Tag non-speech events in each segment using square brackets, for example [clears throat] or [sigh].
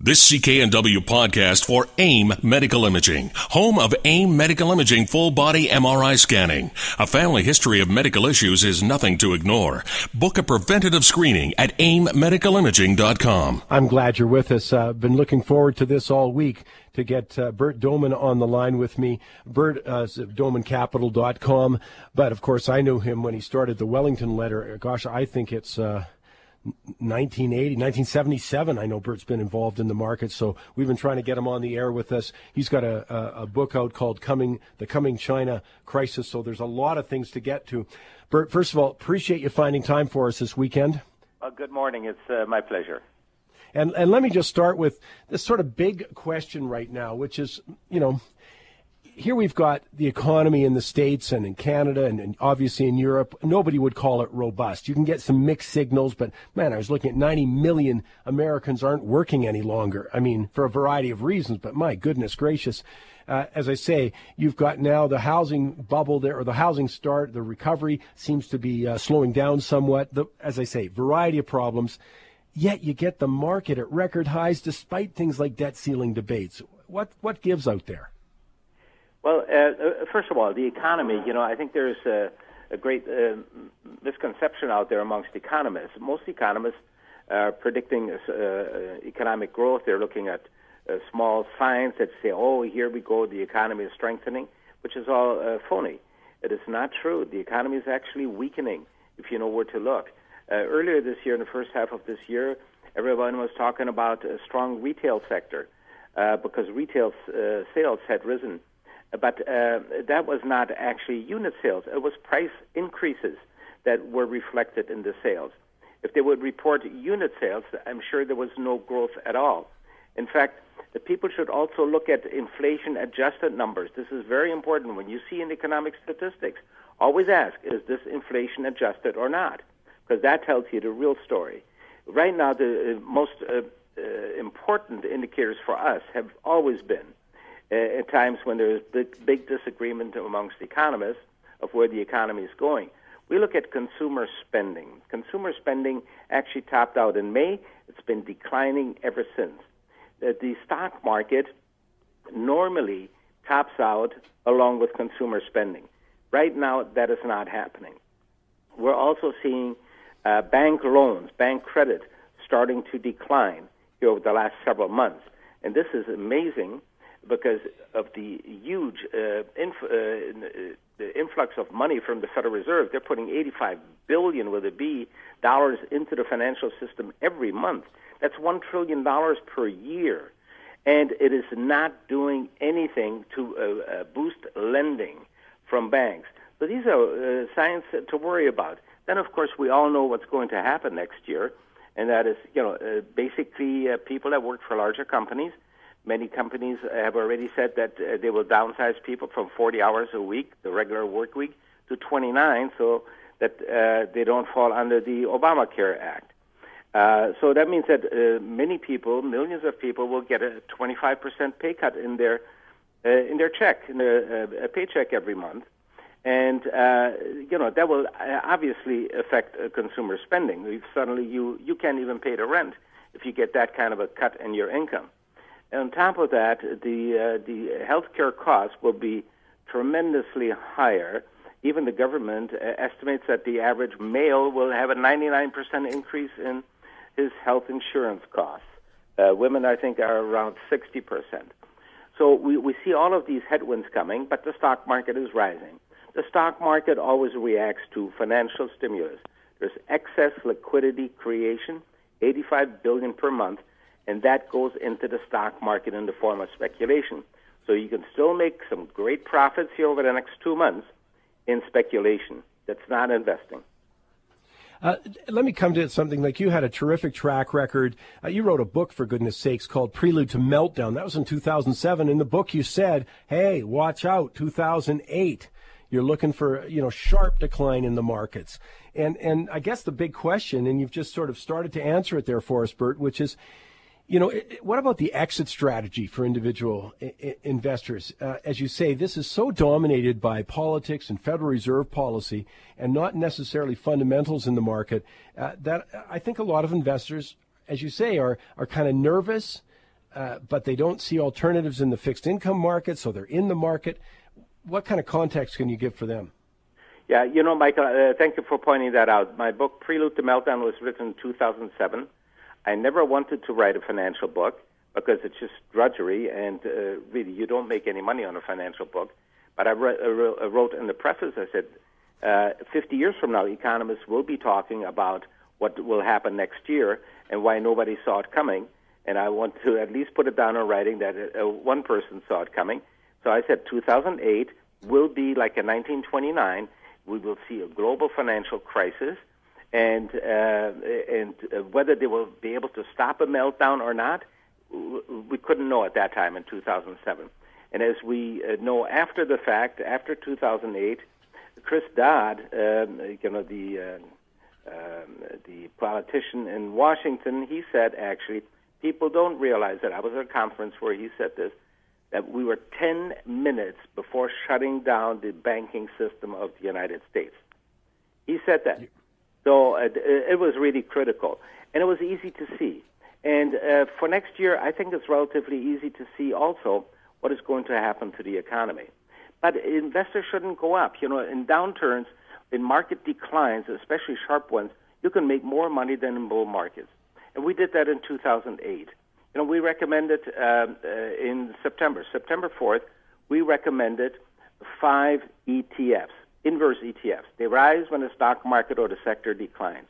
This CKNW podcast for AIM Medical Imaging, home of AIM Medical Imaging full body MRI scanning. A family history of medical issues is nothing to ignore. Book a preventative screening at aimmedicalimaging.com. I'm glad you're with us. I've uh, been looking forward to this all week to get uh, Bert Dohmen on the line with me. Bert uh, DohmenCapital.com. But of course, I knew him when he started the Wellington letter. Gosh, I think it's. Uh, 1980, 1977. I know Bert's been involved in the market, so we've been trying to get him on the air with us. He's got a, a, a book out called "Coming the Coming China Crisis," so there's a lot of things to get to. Bert, first of all, appreciate you finding time for us this weekend. Uh, good morning. It's uh, my pleasure. And and let me just start with this sort of big question right now, which is, you know, here we've got the economy in the States and in Canada and, and, obviously in Europe. Nobody would call it robust. You can get some mixed signals, but man, I was looking at 90 million Americans aren't working any longer. I mean, for a variety of reasons, but my goodness gracious. Uh, as I say, you've got now the housing bubble there, or the housing start, the recovery seems to be uh, slowing down somewhat. The, as I say, variety of problems. Yet you get the market at record highs despite things like debt ceiling debates. What what gives out there? Well, uh, uh, first of all, the economy. You know, I think there's a, a great uh, misconception out there amongst economists. Most economists are predicting uh, economic growth. They're looking at uh, small signs that say, "Oh, here we go, the economy is strengthening," which is all uh, phony. It is not true. The economy is actually weakening if you know where to look. earlier this year, in the first half of this year, everyone was talking about a strong retail sector because retail sales had risen but uh, that was not actually unit sales. It was price increases that were reflected in the sales. If they would report unit sales, I'm sure there was no growth at all. In fact, the people should also look at inflation adjusted numbers. This is very important when you see in economic statistics. Always ask, is this inflation adjusted or not? Because that tells you the real story. Right now, the uh, most uh, uh, important indicators for us have always been at times when there's big, big disagreement amongst economists of where the economy is going. We look at consumer spending. Consumer spending actually topped out in May. It's been declining ever since. The, the stock market normally tops out along with consumer spending. Right now, that is not happening. We're also seeing uh, bank loans, bank credit starting to decline here over the last several months. And this is amazing because of the huge uh, inf- uh, the influx of money from the Federal Reserve. They're putting 85 billion with a B dollars into the financial system every month. That's one trillion dollars per year, and it is not doing anything to uh, uh, boost lending from banks. So these are uh, signs to worry about. Then, of course, we all know what's going to happen next year, and that is, you know, uh, basically uh, people that work for larger companies Many companies have already said that uh, they will downsize people from 40 hours a week, the regular work week, to 29, so that uh, they don't fall under the Obamacare Act. Uh, so that means that uh, many people, millions of people, will get a 25% pay cut in their uh, in their check, in their uh, paycheck every month, and uh, you know that will uh, obviously affect uh, consumer spending. If suddenly you you can't even pay the rent if you get that kind of a cut in your income. And on top of that, the uh, the healthcare costs will be tremendously higher. Even the government uh, estimates that the average male will have a 99% increase in his health insurance costs. Uh, women, I think, are around 60%. So we, we see all of these headwinds coming, but the stock market is rising. The stock market always reacts to financial stimulus. There's excess liquidity creation, 85 billion per month, and that goes into the stock market in the form of speculation. So you can still make some great profits here over the next two months in speculation. That's not investing. Uh, let me come to something like you had a terrific track record. Uh, you wrote a book, for goodness sakes, called Prelude to Meltdown. That was in 2007. In the book, you said, "Hey, watch out, 2008." You're looking for you know sharp decline in the markets, and and I guess the big question, and you've just sort of started to answer it there for us, Bert, which is you know, what about the exit strategy for individual investors? Uh, as you say, this is so dominated by politics and Federal Reserve policy and not necessarily fundamentals in the market uh, that I think a lot of investors, as you say, are, are kind of nervous. uh, but they don't see alternatives in the fixed income market, so they're in the market. What kind of context can you give for them? Yeah, you know, Michael, uh, thank you for pointing that out. My book, Prelude to Meltdown, was written in 2007. I never wanted to write a financial book because it's just drudgery, and uh, really, you don't make any money on a financial book. But I, re- I wrote in the preface, I said, uh, 50 years from now, economists will be talking about what will happen next year and why nobody saw it coming. And I want to at least put it down in writing that uh, one person saw it coming. So I said 2008 will be like a 1929. We will see a global financial crisis, and uh, and uh, whether they will be able to stop a meltdown or not, we couldn't know at that time in 2007. And as we uh, know after the fact, after 2008, Chris Dodd, um, you know the uh, um, the politician in Washington, he said actually people don't realize that I was at a conference where he said this that we were 10 minutes before shutting down the banking system of the United States. He said that. So uh, it was really critical. And it was easy to see. And uh, for next year, I think it's relatively easy to see also what is going to happen to the economy. But investors shouldn't go up. You know, in downturns, in market declines, especially sharp ones, you can make more money than in bull markets. And we did that in 2008. You know, we recommended uh, uh, in September, September 4th, we recommended five ETFs, inverse ETFs. They rise when the stock market or the sector declines.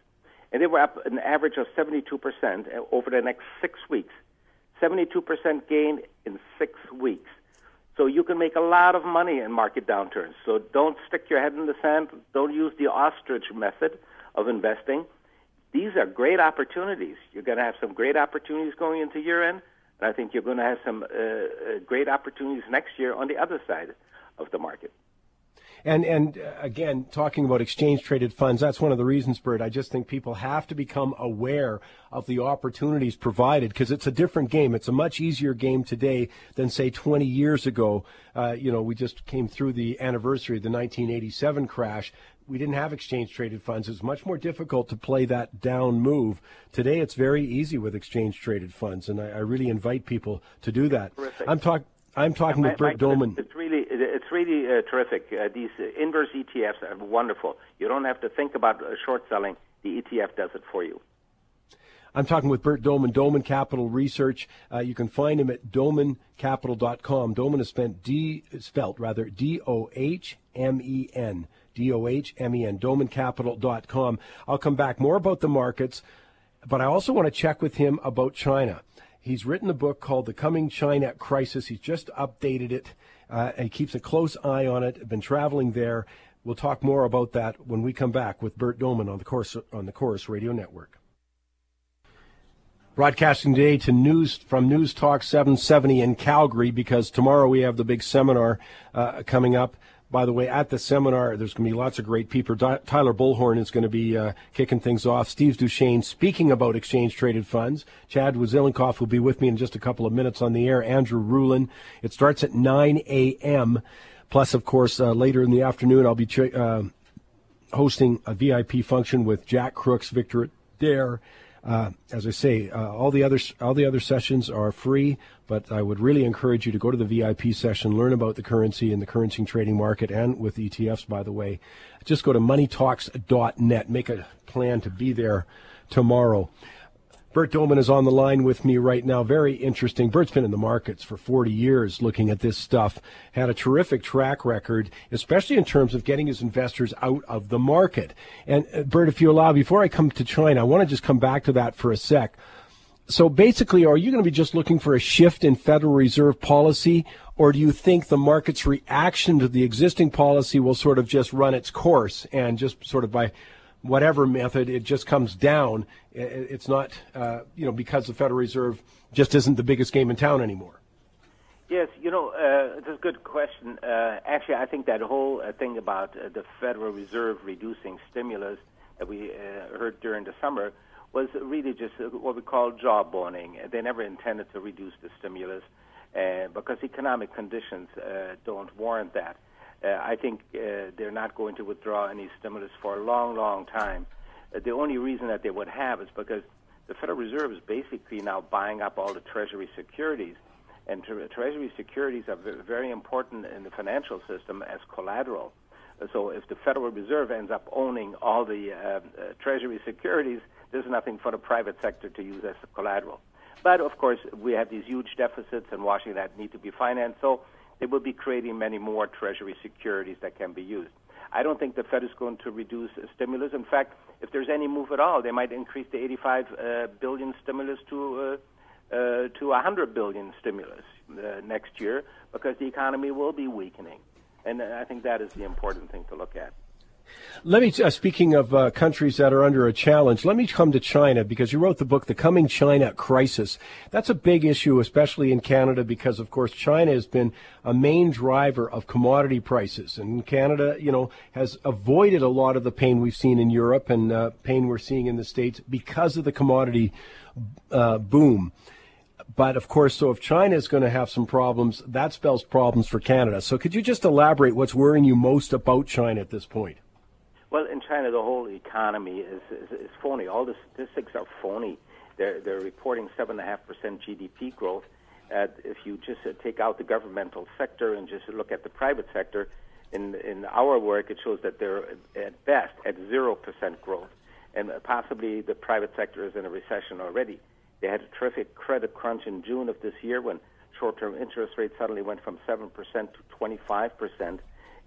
And they were up an average of 72% over the next six weeks. 72% gain in six weeks. So you can make a lot of money in market downturns. So don't stick your head in the sand. Don't use the ostrich method of investing. These are great opportunities. You're going to have some great opportunities going into year end, and I think you're going to have some uh, uh great opportunities next year on the other side of the market. And and uh, again, talking about exchange traded funds, that's one of the reasons, Bert. I just think people have to become aware of the opportunities provided because it's a different game. It's a much easier game today than say 20 years ago. Uh, you know, we just came through the anniversary of the 1987 crash. We didn't have exchange traded funds. It's much more difficult to play that down move. Today, it's very easy with exchange traded funds, and I, I really invite people to do that. Terrific. I'm talking. I'm talking with Bert Dohmen. It's really, it's really uh, terrific. Uh, these uh, inverse ETFs are wonderful. You don't have to think about uh, short selling. The ETF does it for you. I'm talking with Bert Dohmen, Dohmen Capital Research. Uh, you can find him at dohmencapital.com. Dohmen is spent D, spelt rather D O H M E N. D O H M E N. Dohmencapital.com. I'll come back more about the markets, but I also want to check with him about China. He's written a book called The Coming China Crisis. He's just updated it. Uh, he keeps a close eye on it. Been traveling there. We'll talk more about that when we come back with Bert Dohmen on the Corus on the Corus Radio Network. Broadcasting today to news from News Talk 770 in Calgary because tomorrow we have the big seminar uh, coming up. By the way, at the seminar, there's going to be lots of great people. Tyler Bollhorn is going to be uh, kicking things off. Steve Duchesne speaking about exchange traded funds. Chad Wasilenkoff will be with me in just a couple of minutes on the air. Andrew Ruhland. It starts at 9 a.m. Plus, of course, uh, later in the afternoon, I'll be ch- uh, hosting a VIP function with Jack Crooks, Victor Adair, uh, as I say, uh, all the other all the other sessions are free, but I would really encourage you to go to the VIP session, learn about the currency and the currency trading market, and with ETFs, by the way. Just go to moneytalks.net. Make a plan to be there tomorrow. Bert Dohmen is on the line with me right now. Very interesting. Bert's been in the markets for 40 years looking at this stuff. Had a terrific track record, especially in terms of getting his investors out of the market. And uh, Bert, if you allow, before I come to China, I want to just come back to that for a sec. So basically, are you going to be just looking for a shift in Federal Reserve policy, or do you think the market's reaction to the existing policy will sort of just run its course and just sort of by whatever method, it just comes down. It's not, uh, you know, because the Federal Reserve just isn't the biggest game in town anymore. Yes, you know, uh, it's a good question. Uh, actually, I think that whole uh, thing about uh, the Federal Reserve reducing stimulus that we uh, heard during the summer was really just what we call jawboning. They never intended to reduce the stimulus because economic conditions don't warrant that. Uh, I think uh, they're not going to withdraw any stimulus for a long, long time. Uh, the only reason that they would have is because the Federal Reserve is basically now buying up all the Treasury securities. And tre- Treasury securities are very important in the financial system as collateral. So if the Federal Reserve ends up owning all the uh, uh, Treasury securities, there's nothing for the private sector to use as collateral. But of course, we have these huge deficits in Washington that need to be financed. So they will be creating many more Treasury securities that can be used. I don't think the Fed is going to reduce stimulus. In fact, if there's any move at all, they might increase the 85 uh, billion stimulus to uh, uh, to 100 billion stimulus uh, next year because the economy will be weakening, and I think that is the important thing to look at. Let me, uh, speaking of uh, countries that are under a challenge, let me come to China because you wrote the book, The Coming China Crisis. That's a big issue, especially in Canada, because of course China has been a main driver of commodity prices. And Canada, you know, has avoided a lot of the pain we've seen in Europe and uh, pain we're seeing in the States because of the commodity uh, boom. But of course, so if China is going to have some problems, that spells problems for Canada. So could you just elaborate what's worrying you most about China at this point? Well, in China, the whole economy is, is, is phony. All the statistics are phony. They're, they're reporting 7.5% GDP growth. Uh, if you just uh, take out the governmental sector and just look at the private sector, in, in our work, it shows that they're at best at 0% growth. And possibly the private sector is in a recession already. They had a terrific credit crunch in June of this year when short term interest rates suddenly went from 7% to 25%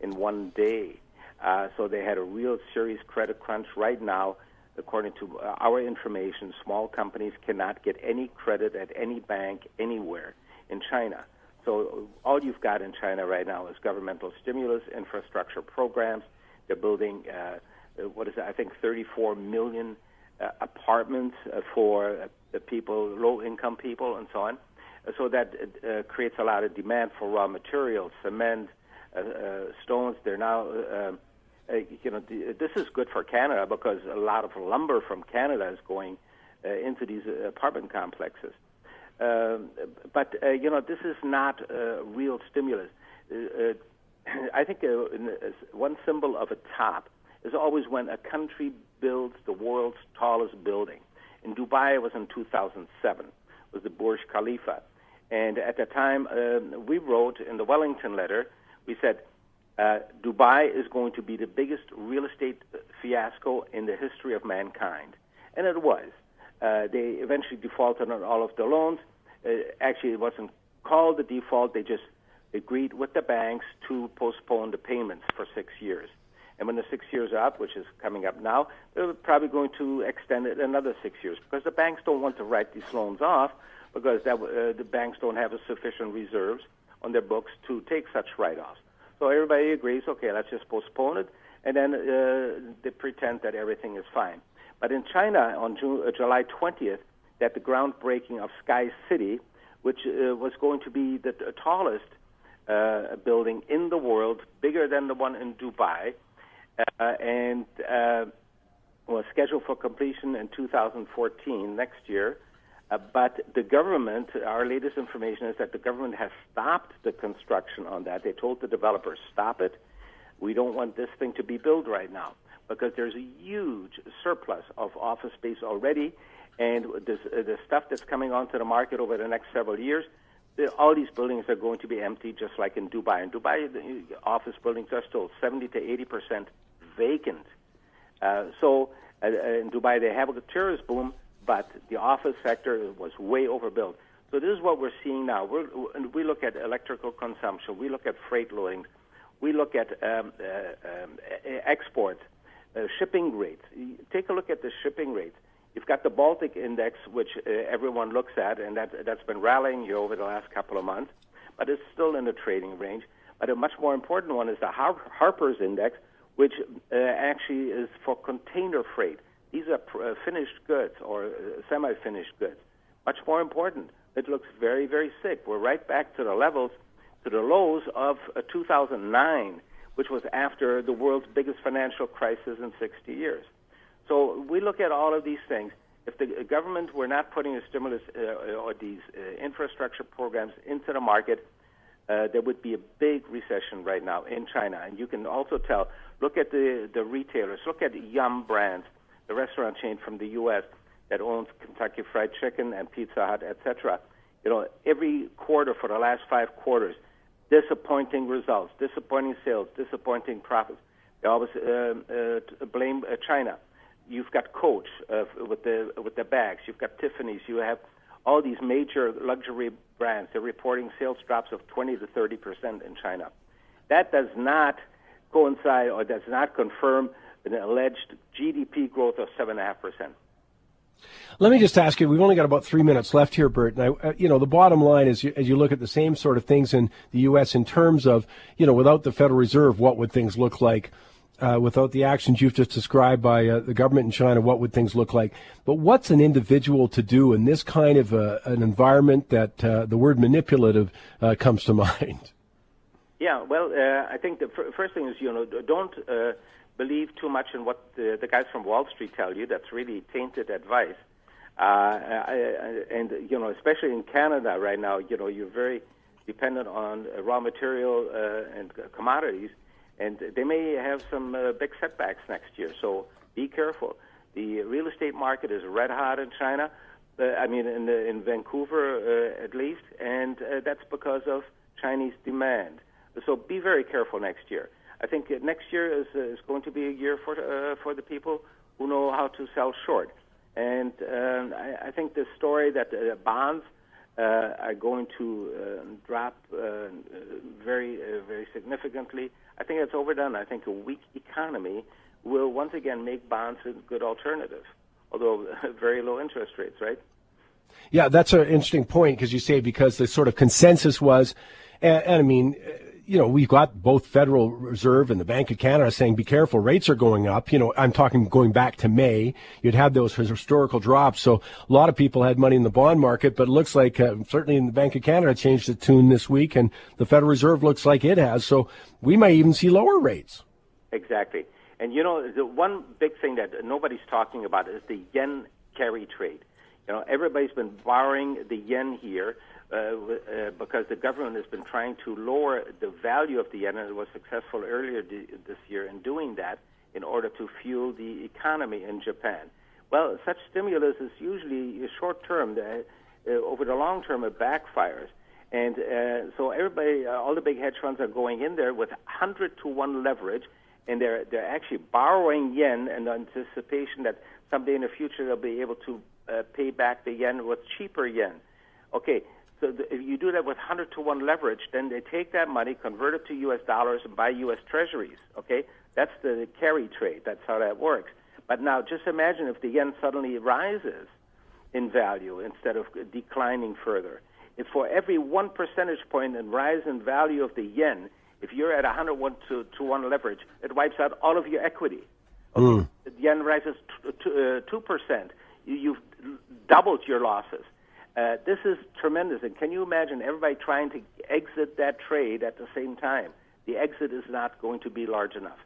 in one day. Uh, so they had a real serious credit crunch. Right now, according to uh, our information, small companies cannot get any credit at any bank anywhere in China. So all you've got in China right now is governmental stimulus, infrastructure programs. They're building, uh, what is it, I think 34 million uh, apartments uh, for uh, people, low-income people, and so on. So that uh, creates a lot of demand for raw materials, cement, uh, uh, stones. They're now uh, uh, you know, this is good for Canada because a lot of lumber from Canada is going uh, into these uh, apartment complexes. Uh, but uh, you know, this is not uh, real stimulus. Uh, uh, [clears throat] I think one symbol of a top is always when a country builds the world's tallest building. In Dubai, it was in 2007. It was the Burj Khalifa, and at the time uh, we wrote in the Wellington letter, we said uh, Dubai is going to be the biggest real estate fiasco in the history of mankind. And it was. Uh, they eventually defaulted on all of the loans. Uh, actually, it wasn't called the default. They just agreed with the banks to postpone the payments for six years. And when the six years are up, which is coming up now, they're probably going to extend it another six years because the banks don't want to write these loans off because that, uh, the banks don't have sufficient reserves on their books to take such write-offs. So everybody agrees, okay, let's just postpone it, and then uh, they pretend that everything is fine. But in China, on uh, July 20th, that the groundbreaking of Sky City, which uh, was going to be the t- tallest uh, building in the world, bigger than the one in Dubai, uh, and uh, was scheduled for completion in 2014, next year. Uh, but the government, our latest information is that the government has stopped the construction on that. They told the developers, stop it. We don't want this thing to be built right now because there's a huge surplus of office space already. And this, uh, the stuff that's coming onto the market over the next several years, all these buildings are going to be empty, just like in Dubai. In Dubai, the office buildings are still 70 to 80 percent vacant. Uh, so uh, in Dubai, they have a tourist boom, but the office sector was way overbuilt. So this is what we're seeing now. We're, we look at electrical consumption, we look at freight loadings, we look at um, uh, um, exports, uh, shipping rates. Take a look at the shipping rates. You've got the Baltic Index, which uh, everyone looks at, and that, that's been rallying here over the last couple of months, but it's still in the trading range. But a much more important one is the Har- Harpex Index, which uh, actually is for container freight. These are uh, finished goods or uh, semi-finished goods. Much more important, it looks very, very sick. We're right back to the levels, to the lows of uh, 2009, which was after the world's biggest financial crisis in 60 years. So we look at all of these things. If the government were not putting a stimulus uh, or these uh, infrastructure programs into the market, uh, there would be a big recession right now in China. And you can also tell, look at the, the retailers, look at Yum brands the restaurant chain from the U.S., that owns Kentucky Fried Chicken and Pizza Hut, etc. You know, every quarter for the last five quarters, disappointing results, disappointing sales, disappointing profits. They always uh, uh, blame uh, China. You've got Coach uh, with the with the bags. You've got Tiffany's. You have all these major luxury brands. They're reporting sales drops of 20 to 30 percent in China. That does not coincide or does not confirm an alleged GDP growth of seven and a half percent. Let me just ask you. We've only got about three minutes left here, Bert. And I, uh, you know, the bottom line is, you, as you look at the same sort of things in the U.S. in terms of, you know, without the Federal Reserve, what would things look like? Uh, without the actions you've just described by uh, the government in China, what would things look like? But what's an individual to do in this kind of uh, an environment that uh, the word manipulative uh, comes to [laughs] mind? Yeah, well, uh, I think the f- first thing is, you know, don't believe too much in what the, the guys from Wall Street tell you. That's really tainted advice. Uh, I, and you know, especially in Canada right now, you know, you're very dependent on raw material uh, and commodities, and they may have some uh, big setbacks next year. So be careful. The real estate market is red hot in China. Uh, I mean, in, in Vancouver uh, at least, and uh, that's because of Chinese demand. So be very careful next year. I think next year is, is going to be a year for uh, for the people who know how to sell short. And um, I, I think the story that uh, bonds uh, are going to uh, drop very very significantly. I think it's overdone. I think a weak economy will once again make bonds a good alternative, although [laughs] very low interest rates, right? Yeah, that's an interesting point because you say because the sort of consensus was, and, and I mean you know, we've got both Federal Reserve and the Bank of Canada saying, be careful, rates are going up. You know, I'm talking going back to May. You'd had those historical drops. So a lot of people had money in the bond market, but it looks like uh, certainly in the Bank of Canada changed the tune this week, and the Federal Reserve looks like it has. So we might even see lower rates. Exactly. And you know, the one big thing that nobody's talking about is the yen carry trade. You know, everybody's been borrowing the yen here uh, uh, because the government has been trying to lower the value of the yen, and it was successful earlier this year in doing that in order to fuel the economy in Japan. Well, such stimulus is usually short term. Uh, over the long term, it backfires. And uh, so everybody, uh, all the big hedge funds are going in there with 100 to 1 leverage, and they're, they're actually borrowing yen in anticipation that someday in the future they'll be able to uh, pay back the yen with cheaper yen. Okay, so the, if you do that with 100 to 1 leverage, then they take that money, convert it to U.S. dollars, and buy U.S. treasuries. Okay? That's the carry trade. That's how that works. But now just imagine if the yen suddenly rises in value instead of declining further. If for every one percentage point in rise in value of the yen, if you're at 101 to, to 1 leverage, it wipes out all of your equity. Okay? Mm. The yen rises t- t- uh, 2%. You, you've doubled your losses. Uh, this is tremendous. And can you imagine everybody trying to exit that trade at the same time? The exit is not going to be large enough.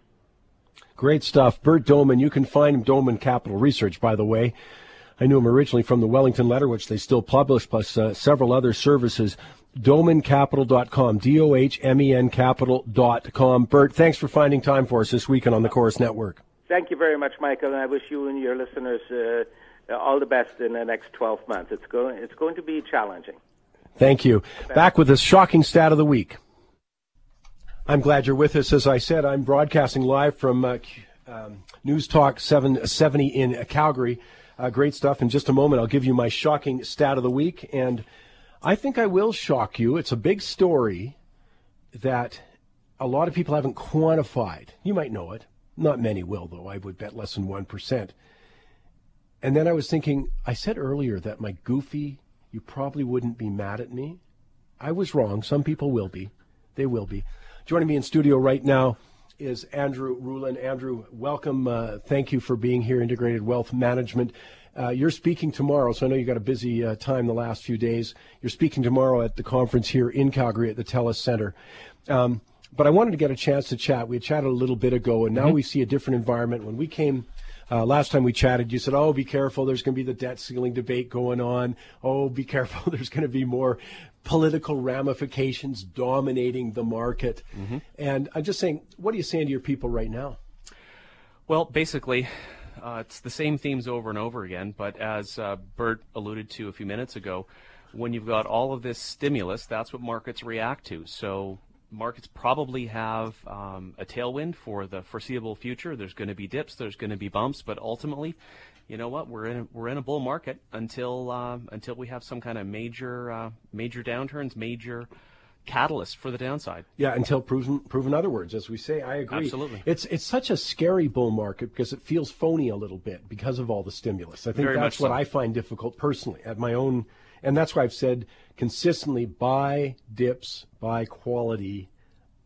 Great stuff. Bert Dohmen, you can find him, Dohmen Capital Research, by the way. I knew him originally from the Wellington Letter, which they still publish, plus uh, several other services. DohmenCapital.com, D-O-H-M-E-N Capital.com. Bert, thanks for finding time for us this weekend on the Corus Network. Thank you very much, Michael, and I wish you and your listeners uh, all the best in the next 12 months. It's going, it's going to be challenging. Thank you. Back with a shocking stat of the week. I'm glad you're with us. As I said, I'm broadcasting live from uh, um, News Talk 770 in Calgary. Uh, great stuff. In just a moment, I'll give you my shocking stat of the week. And I think I will shock you. It's a big story that a lot of people haven't quantified. You might know it. Not many will, though. I would bet less than 1%. And then I was thinking, I said earlier that my goofy, you probably wouldn't be mad at me. I was wrong. Some people will be. They will be. Joining me in studio right now is Andrew Ruhland. Andrew, welcome. Uh, thank you for being here, Integrated Wealth Management. Uh, you're speaking tomorrow, so I know you've got a busy uh, time the last few days. You're speaking tomorrow at the conference here in Calgary at the TELUS Center. Um, but I wanted to get a chance to chat. We had chatted a little bit ago, and now mm-hmm. we see a different environment. When we came uh, last time we chatted, you said, "Oh, be careful. There's going to be the debt ceiling debate going on. Oh, be careful. [laughs] There's going to be more political ramifications dominating the market." Mm-hmm. And I'm just saying, what are you saying to your people right now? Well, basically, Uh, it's the same themes over and over again, but as uh, Bert alluded to a few minutes ago, when you've got all of this stimulus, that's what markets react to. So markets probably have um, a tailwind for the foreseeable future. There's going to be dips, there's going to be bumps, but ultimately, you know what? We're in a, we're in a bull market until uh, until we have some kind of major uh, major downturns, major catalyst for the downside. Yeah, until proven proven other words, as we say. I agree. Absolutely. It's it's such a scary bull market because it feels phony a little bit because of all the stimulus. I think Very that's what so. I find difficult personally at my own and that's why I've said consistently buy dips, buy quality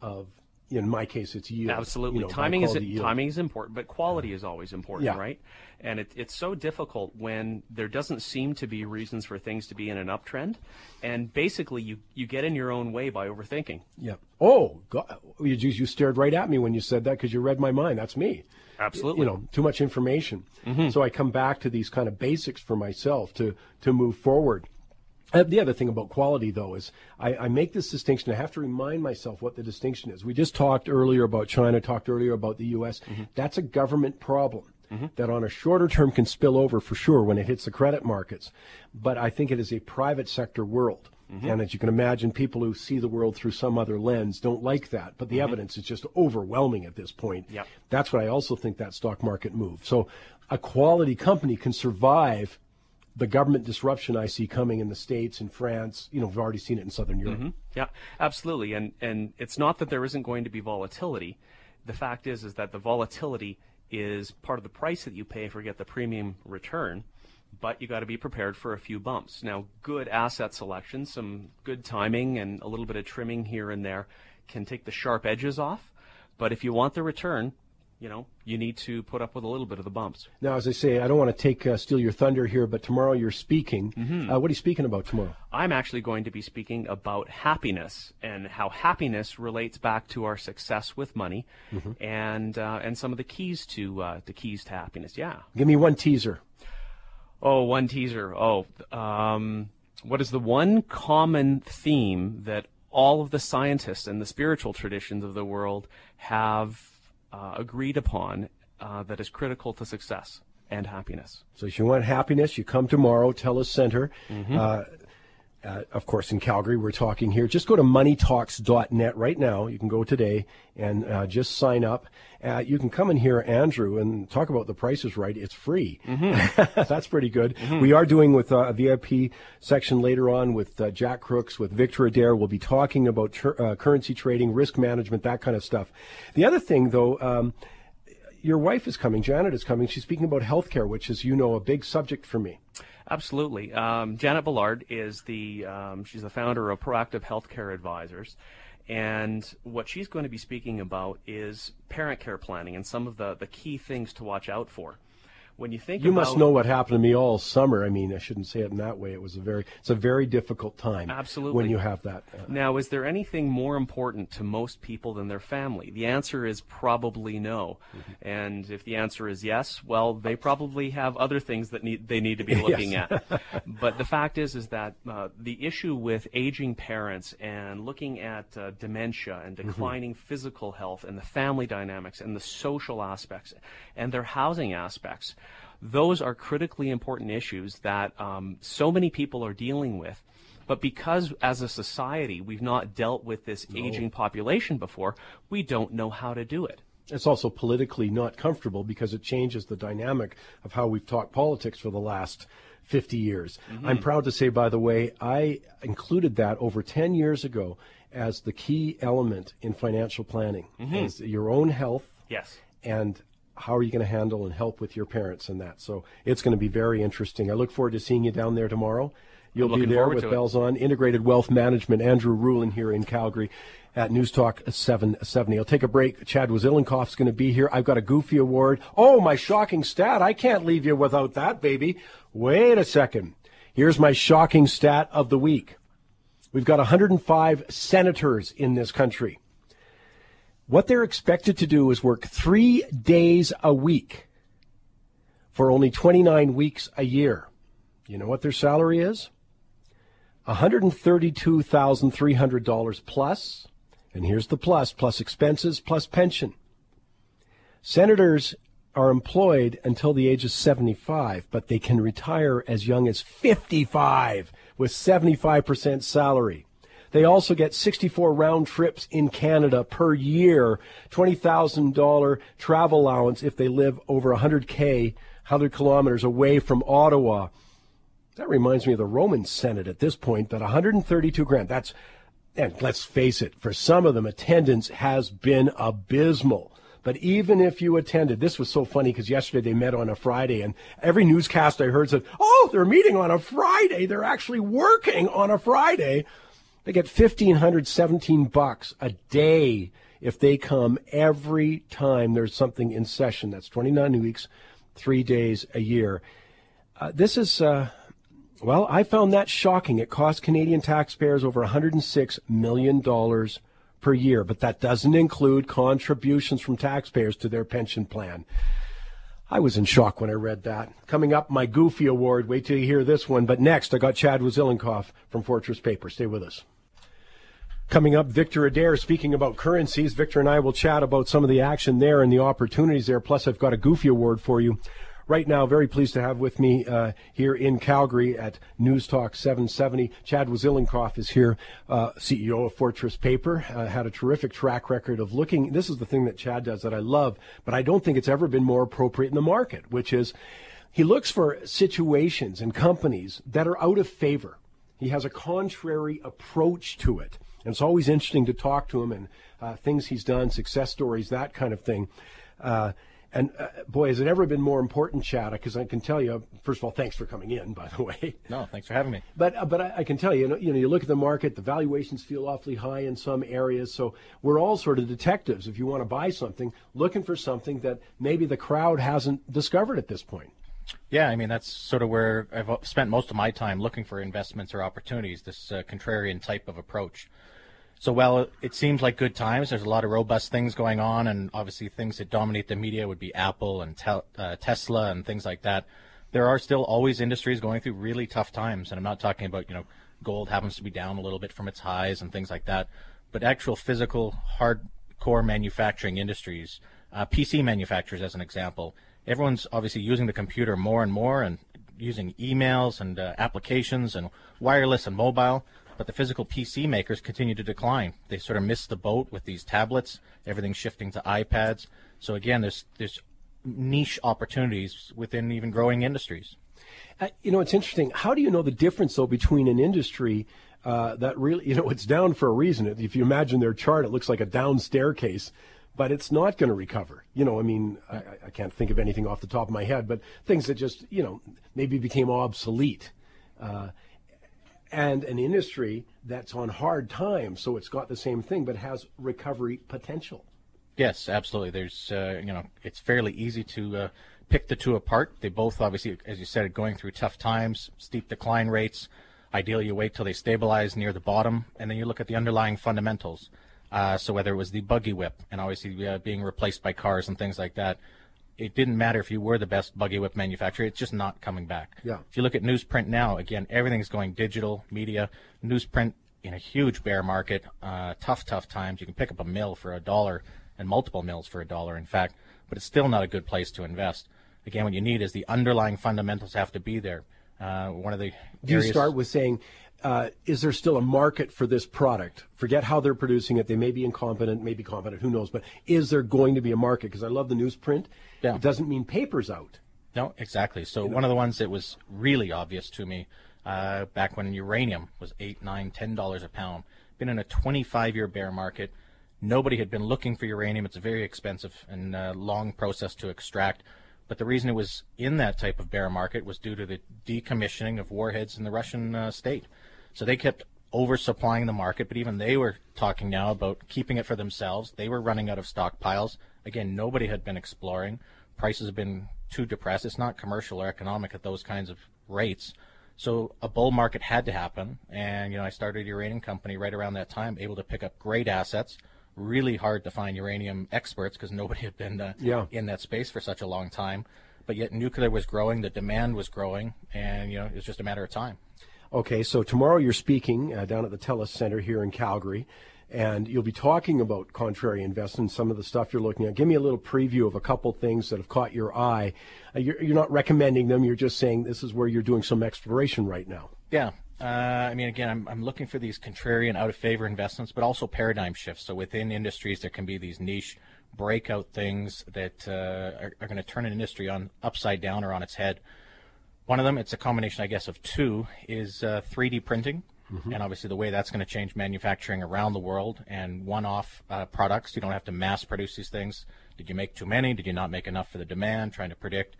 of in my case it's yield. Absolutely, You know, timing is yield. timing is important, but quality is always important, Yeah. right? And it, it's so difficult when there doesn't seem to be reasons for things to be in an uptrend, and basically you you get in your own way by overthinking. Yeah. Oh, God. You, you stared right at me when you said that because you read my mind. That's me. Absolutely. You know, too much information. Mm-hmm. So I come back to these kind of basics for myself to to move forward. The other thing about quality, though, is I, I make this distinction. I have to remind myself what the distinction is. We just talked earlier about China, talked earlier about the U.S. Mm-hmm. That's a government problem that on a shorter term can spill over for sure when it hits the credit markets. But I think it is a private sector world. Mm-hmm. And as you can imagine, people who see the world through some other lens don't like that. But the evidence is just overwhelming at this point. Mm-hmm. Yep. That's what I also think that stock market move. So a quality company can survive the government disruption I see coming in the States and France. You know, we've already seen it in Southern Europe. Mm-hmm. Yeah, absolutely. And and it's not that there isn't going to be volatility. The fact is is that the volatility is part of the price that you pay for get the premium return, but you got to be prepared for a few bumps. Now, good asset selection, some good timing and a little bit of trimming here and there can take the sharp edges off, but if you want the return, you know, you need to put up with a little bit of the bumps. Now, as I say, I don't want to take uh, steal your thunder here, but tomorrow you're speaking. Mm-hmm. Uh, what are you speaking about tomorrow? I'm actually going to be speaking about happiness and how happiness relates back to our success with money, and uh, and some of the keys to uh, the keys to happiness. Yeah. Give me one teaser. Oh, one teaser. Oh, um, what is the one common theme that all of the scientists and the spiritual traditions of the world have uh, agreed upon uh, that is critical to success and happiness? So if you want happiness, you come tomorrow, Telus Center. Mm-hmm. Uh, uh, of course, in Calgary, we're talking here. Just go to moneytalks.net right now. You can go today and uh, just sign up. Uh, you can come in here, Andrew, and talk about the prices right. It's free. Mm-hmm. [laughs] That's pretty good. We are doing with uh, a VIP section later on with uh, Jack Crooks, with Victor Adair. We'll be talking about tr- uh, currency trading, risk management, that kind of stuff. The other thing, though, um, your wife is coming. Janet is coming. She's speaking about healthcare, which is, you know, a big subject for me. Absolutely. Um, Janet Ballard is the um, she's the founder of Proactive Healthcare Advisors, and what she's going to be speaking about is parent care planning and some of the, the key things to watch out for. When you think You about, must know what happened to me all summer. I mean, I shouldn't say it in that way. It was a very, it's a very difficult time. Absolutely. When you have that. Uh, Now, is there anything more important to most people than their family? The answer is probably no. Mm-hmm. And if the answer is yes, well, they probably have other things that need, they need to be [laughs] looking at. [laughs] but the fact is, is that uh, the issue with aging parents and looking at uh, dementia and Mm-hmm. declining physical health and the family dynamics and the social aspects and their housing aspects, those are critically important issues that um, so many people are dealing with. But because as a society we've not dealt with this aging population before, we don't know how to do it. it's also politically not comfortable because it changes the dynamic of how we've talked politics for the last 50 years. Mm-hmm. I'm proud to say, by the way, I included that over 10 years ago as the key element in financial planning, is your own health Yes. and how are you going to handle and help with your parents and that. So it's going to be very interesting. I look forward to seeing you down there tomorrow. You'll be there with it. bells on. Integrated Wealth Management, Andrew Ruhland here in Calgary at News Talk 770. I'll take a break. Chad Wasilenkoff's going to be here. I've got a goofy award. Oh, my shocking stat. I can't leave you without that, baby. Wait a second. Here's my shocking stat of the week. We've got 105 senators in this country. What they're expected to do is work three days a week for only 29 weeks a year. You know what their salary is? $132,300 plus, and here's the plus, plus expenses, plus pension. Senators are employed until the age of 75, but they can retire as young as 55 with 75% salary. They also get 64 round trips in Canada per year, $20,000 travel allowance if they live over 100K, 100 kilometers away from Ottawa. That reminds me of the Roman Senate at this point, but 132 grand. That's, and let's face it, for some of them, attendance has been abysmal. But even if you attended, this was so funny because yesterday they met on a Friday, and every newscast I heard said, "Oh, they're meeting on a Friday. They're actually working on a Friday." They get fifteen hundred seventeen bucks a day if they come every time there's something in session. That's twenty nine weeks, three days a year. Uh, this is. Uh, well, I found that shocking. It costs Canadian taxpayers over $106 million per year, but that doesn't include contributions from taxpayers to their pension plan. I was in shock when I read that. Coming up, my Goofy Award. Wait till you hear this one. But next, I got Chad Wasilenkoff from Fortress Paper. Stay with us. Coming up, Victor Adair speaking about currencies. Victor and I will chat about some of the action there and the opportunities there. Plus, I've got a Goofy Award for you right now, very pleased to have with me uh, here in Calgary at News Talk 770. Chad Wasilenkoff is here, uh, CEO of Fortress Paper. Uh, had a terrific track record of looking. This is the thing that Chad does that I love, but I don't think it's ever been more appropriate in the market, which is he looks for situations and companies that are out of favor. He has a contrary approach to it. And it's always interesting to talk to him and uh, things he's done, success stories, that kind of thing. Uh, and uh, boy, has it ever been more important, Chad? Because I can tell you, first of all, thanks for coming in, by the [laughs] way. No, thanks for having me. But uh, but I, I, can tell you, you know, you know, you look at the market, the valuations feel awfully high in some areas. So we're all sort of detectives. If you want to buy something, looking for something that maybe the crowd hasn't discovered at this point. Yeah, I mean that's sort of where I've spent most of my time looking for investments or opportunities. This uh, contrarian type of approach. So while it seems like good times, there's a lot of robust things going on, and obviously things that dominate the media would be Apple and te- uh, Tesla and things like that. There are still always industries going through really tough times, and I'm not talking about you know gold happens to be down a little bit from its highs and things like that, but actual physical hardcore manufacturing industries, uh, PC manufacturers as an example. Everyone's obviously using the computer more and more and using emails and uh, applications and wireless and mobile but the physical PC makers continue to decline. They sort of missed the boat with these tablets, everything shifting to iPads. So again, there's there's niche opportunities within even growing industries. Uh, you know, it's interesting. How do you know the difference though between an industry uh, that really, you know, it's down for a reason. If you imagine their chart, it looks like a down staircase but it's not going to recover. You know, I mean, I, I, can't think of anything off the top of my head, but things that just, you know, maybe became obsolete. Uh, and an industry that's on hard times, so it's got the same thing, but has recovery potential. Yes, absolutely. There's, uh, you know, it's fairly easy to uh, pick the two apart. They both, obviously, as you said, are going through tough times, steep decline rates. Ideally, you wait till they stabilize near the bottom, and then you look at the underlying fundamentals. Uh, so whether it was the buggy whip and obviously uh, being replaced by cars and things like that, it didn't matter if you were the best buggy whip manufacturer. It's just not coming back. Yeah. If you look at newsprint now, again, everything's going digital media. Newsprint in a huge bear market, uh, tough, tough times. You can pick up a mill for a dollar and multiple mills for a dollar, in fact, but it's still not a good place to invest. Again, what you need is the underlying fundamentals have to be there. Uh, one of the do you start with saying uh, is there still a market for this product? Forget how they're producing it. They may be incompetent, maybe competent, who knows? But is there going to be a market? Because I love the newsprint. Yeah. It doesn't mean paper's out. No, exactly. So you one know? of the ones that was really obvious to me uh, back when uranium was eight, nine, ten dollars a pound. Been in a 25-year bear market. Nobody had been looking for uranium. It's a very expensive and uh, long process to extract. But the reason it was in that type of bear market was due to the decommissioning of warheads in the Russian uh, state. So they kept oversupplying the market, but even they were talking now about keeping it for themselves. They were running out of stockpiles. Again, nobody had been exploring. Prices have been too depressed. It's not commercial or economic at those kinds of rates. So a bull market had to happen, and you know I started a uranium company right around that time, able to pick up great assets. Really hard to find uranium experts because nobody had been uh, yeah. in that space for such a long time. But yet nuclear was growing, the demand was growing, and you know it was just a matter of time. Okay, so tomorrow you're speaking uh, down at the TELUS Center here in Calgary, and you'll be talking about contrary investments, some of the stuff you're looking at. Give me a little preview of a couple things that have caught your eye. Uh, you're, you're, not recommending them, you're just saying this is where you're doing some exploration right now. Yeah. Uh, I mean, again, I'm, I'm looking for these contrarian, out of favor investments, but also paradigm shifts. So within industries, there can be these niche breakout things that uh, are, are going to turn an industry on upside down or on its head. One of them, it's a combination, I guess, of two, is uh, 3D printing. Mm-hmm. And obviously, the way that's going to change manufacturing around the world and one off uh, products. You don't have to mass produce these things. Did you make too many? Did you not make enough for the demand? Trying to predict.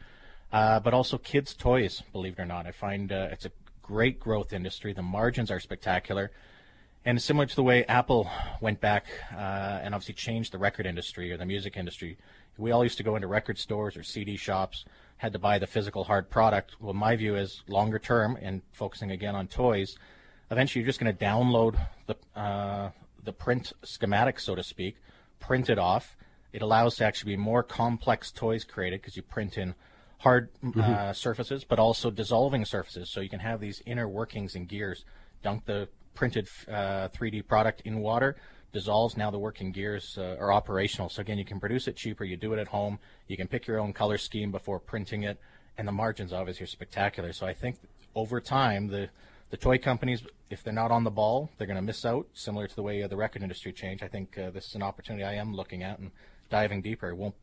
Uh, but also kids' toys, believe it or not. I find uh, it's a great growth industry. The margins are spectacular. And similar to the way Apple went back uh, and obviously changed the record industry or the music industry, we all used to go into record stores or CD shops had to buy the physical hard product. Well, my view is longer term and focusing again on toys. Eventually, you're just going to download the uh, the print schematic, so to speak, print it off. It allows to actually be more complex toys created because you print in hard mm-hmm. uh, surfaces, but also dissolving surfaces, so you can have these inner workings and gears. Dunk the printed uh, 3D product in water, dissolves. Now the working gears uh, are operational. So again, you can produce it cheaper. You do it at home. You can pick your own color scheme before printing it, and the margins obviously are spectacular. So I think over time the the toy companies, if they're not on the ball, they're going to miss out. Similar to the way uh, the record industry changed. I think uh, this is an opportunity I am looking at and diving deeper. It won't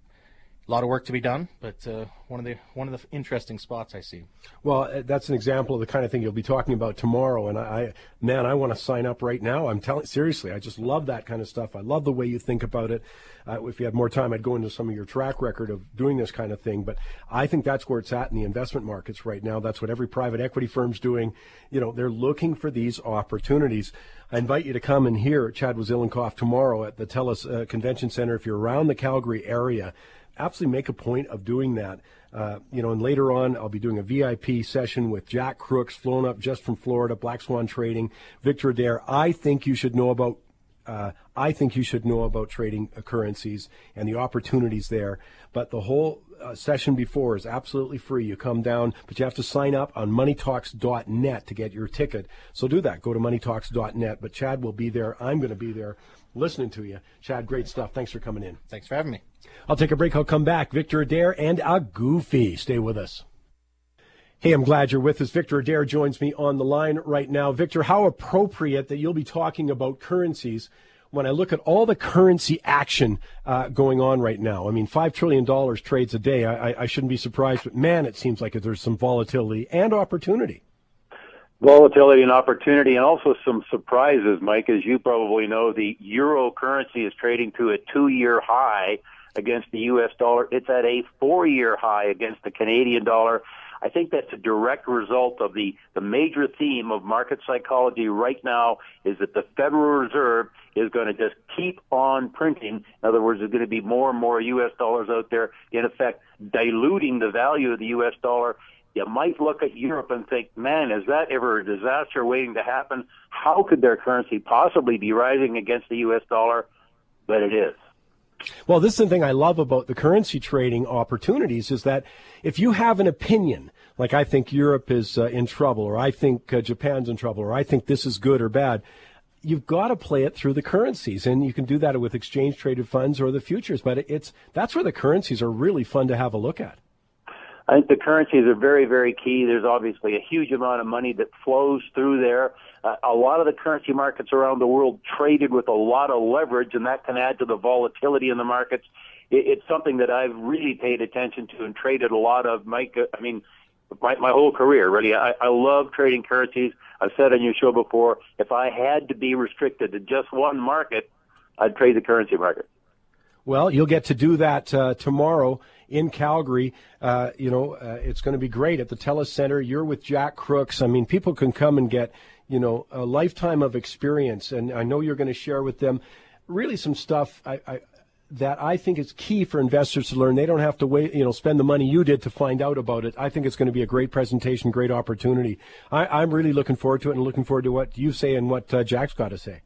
a lot of work to be done, but uh, one of the one of the interesting spots I see. Well, uh, that's an example of the kind of thing you'll be talking about tomorrow. And I, I man, I want to sign up right now. I'm telling seriously, I just love that kind of stuff. I love the way you think about it. Uh, if you had more time, I'd go into some of your track record of doing this kind of thing. But I think that's where it's at in the investment markets right now. That's what every private equity firm's doing. You know, they're looking for these opportunities. I invite you to come and hear Chad Wasilenkoff tomorrow at the TELUS uh, Convention Center if you're around the Calgary area absolutely make a point of doing that. Uh, you know, and later on, I'll be doing a VIP session with Jack Crooks, flown up just from Florida, Black Swan Trading, Victor Adair. I think you should know about. Uh, I think you should know about trading currencies and the opportunities there. But the whole uh, session before is absolutely free. You come down, but you have to sign up on moneytalks.net to get your ticket. So do that. Go to moneytalks.net. But Chad will be there. I'm going to be there listening to you. Chad, great stuff. Thanks for coming in. Thanks for having me. I'll take a break. I'll come back. Victor Adair and a goofy. Stay with us. Hey, I'm glad you're with us. Victor Adair joins me on the line right now. Victor, how appropriate that you'll be talking about currencies when I look at all the currency action uh, going on right now. I mean, $5 trillion trades a day. I, I shouldn't be surprised, but man, it seems like there's some volatility and opportunity volatility and opportunity and also some surprises, Mike. As you probably know, the euro currency is trading to a two year high against the US dollar. It's at a four year high against the Canadian dollar. I think that's a direct result of the, the major theme of market psychology right now is that the Federal Reserve is going to just keep on printing. In other words, there's going to be more and more U.S. dollars out there, in effect, diluting the value of the U.S. dollar you might look at Europe and think, man, is that ever a disaster waiting to happen? How could their currency possibly be rising against the U.S. dollar? But it is. Well, this is the thing I love about the currency trading opportunities is that if you have an opinion, like I think Europe is uh, in trouble, or I think uh, Japan's in trouble, or I think this is good or bad, you've got to play it through the currencies, and you can do that with exchange traded funds or the futures. But it's that's where the currencies are really fun to have a look at. I think the currencies are very, very key. There's obviously a huge amount of money that flows through there. Uh, a lot of the currency markets around the world traded with a lot of leverage, and that can add to the volatility in the markets. It, it's something that I've really paid attention to and traded a lot of. Mike, I mean, my, my whole career, really. I, I love trading currencies. I've said on your show before, if I had to be restricted to just one market, I'd trade the currency market. Well, you'll get to do that uh, tomorrow in Calgary. Uh, you know, uh, it's going to be great at the TELUS Center. You're with Jack Crooks. I mean, people can come and get, you know, a lifetime of experience. And I know you're going to share with them really some stuff I, I, that I think is key for investors to learn. They don't have to wait, you know, spend the money you did to find out about it. I think it's going to be a great presentation, great opportunity. I, am really looking forward to it and looking forward to what you say and what uh, Jack's got to say.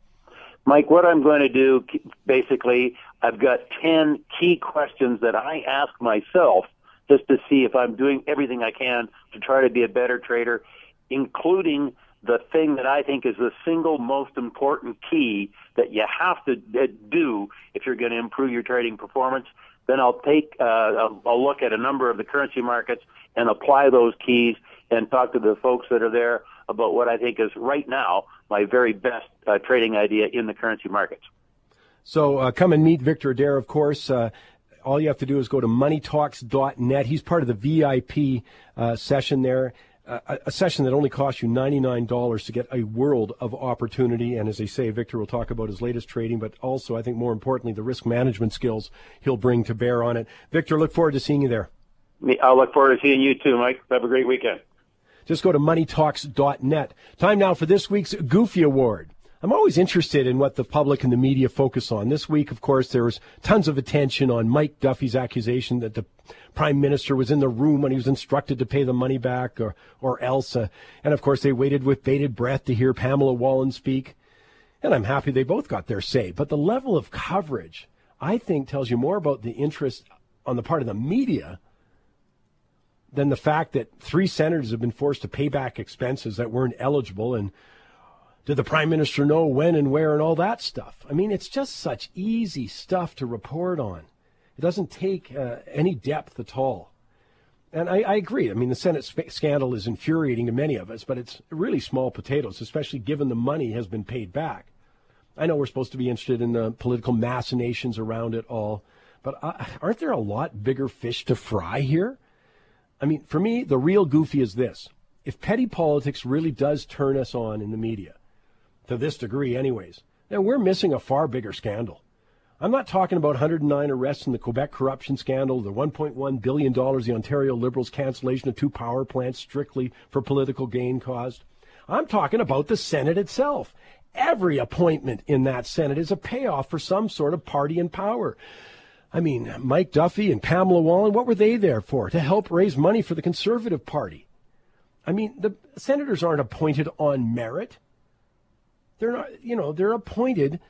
Mike, what I'm going to do, basically, I've got 10 key questions that I ask myself just to see if I'm doing everything I can to try to be a better trader, including the thing that I think is the single most important key that you have to uh, do if you're going to improve your trading performance. Then I'll take uh, a, look at a number of the currency markets and apply those keys and talk to the folks that are there about what I think is right now my very best uh, trading idea in the currency markets. So uh, come and meet Victor Adair, of course. Uh, all you have to do is go to moneytalks.net. He's part of the VIP uh, session there a, a, session that only costs you $99 to get a world of opportunity. And as I say, Victor will talk about his latest trading, but also, I think more importantly, the risk management skills he'll bring to bear on it. Victor, look forward to seeing you there. I'll look forward to seeing you too, Mike. Have a great weekend. Just go to moneytalks.net. Time now for this week's Goofy Award. I'm always interested in what the public and the media focus on. This week, of course, there was tons of attention on Mike Duffy's accusation that the prime minister was in the room when he was instructed to pay the money back or, or else. Uh, and of course, they waited with bated breath to hear Pamela Wallin speak. And I'm happy they both got their say. But the level of coverage, I think, tells you more about the interest on the part of the media than the fact that three senators have been forced to pay back expenses that weren't eligible and did the prime minister know when and where and all that stuff? I mean, it's just such easy stuff to report on. It doesn't take uh, any depth at all. And I, I, agree. I mean, the Senate sp- scandal is infuriating to many of us, but it's really small potatoes, especially given the money has been paid back. I know we're supposed to be interested in the political machinations around it all, but uh, aren't there a lot bigger fish to fry here? I mean, for me, the real goofy is this. If petty politics really does turn us on in the media, to this degree, anyways, And we're missing a far bigger scandal. I'm not talking about 109 arrests in the Quebec corruption scandal, the $1.1 billion the Ontario Liberals' cancellation of two power plants strictly for political gain caused. I'm talking about the Senate itself. Every appointment in that Senate is a payoff for some sort of party in power. I mean, Mike Duffy and Pamela Wallin, what were they there for? To help raise money for the Conservative Party. I mean, the senators aren't appointed on merit. They're not, you know, they're appointed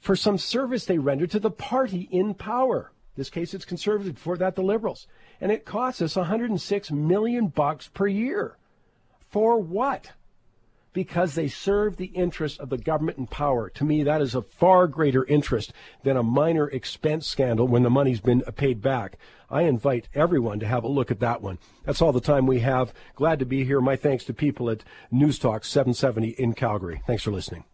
for some service they render to the party in power. In this case, it's conservative. Before that, the liberals, and it costs us 106 million bucks per year. For what? Because they serve the interests of the government in power. To me, that is a far greater interest than a minor expense scandal when the money's been paid back. I invite everyone to have a look at that one. That's all the time we have. Glad to be here. My thanks to people at News Talk 770 in Calgary. Thanks for listening.